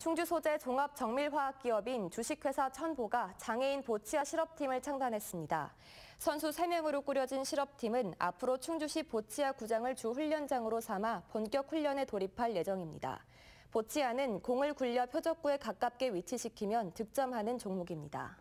충주 소재 종합 정밀화학 기업인 주식회사 천보가 장애인 보치아 실업팀을 창단했습니다. 선수 3명으로 꾸려진 실업팀은 앞으로 충주시 보치아 구장을 주 훈련장으로 삼아 본격 훈련에 돌입할 예정입니다. 보치아는 공을 굴려 표적구에 가깝게 위치시키면 득점하는 종목입니다.